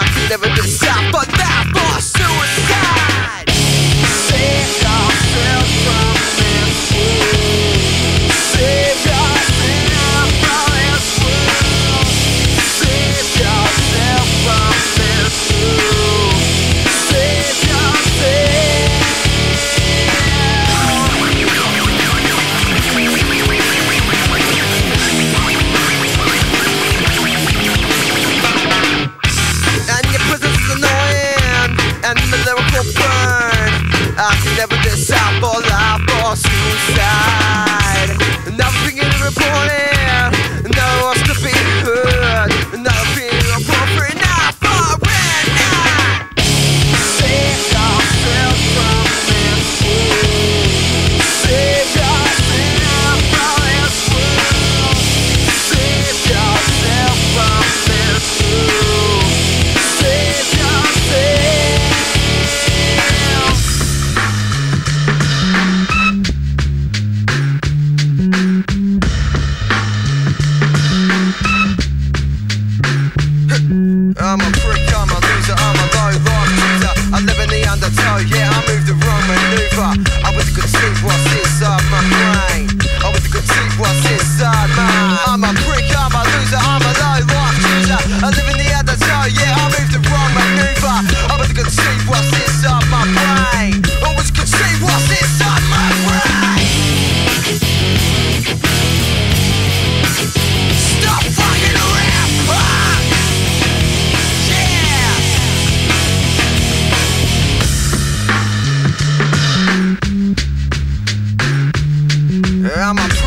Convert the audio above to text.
times, you never been stopped, but that boss. Brooklyn. my